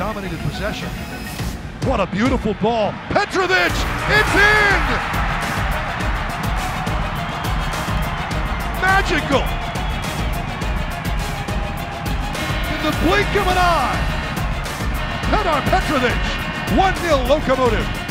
dominated possession. What a beautiful ball. Petrovic, it's in! Magical! In the blink of an eye, Petar Petrovic, 1-0 locomotive.